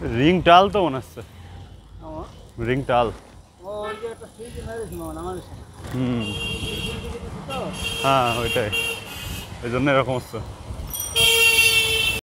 Ring টাল তো মনে হচ্ছে। রিং টাল। হুম। হ্যাঁ ওইটাই। ওই জন্য এরকম হচ্ছে।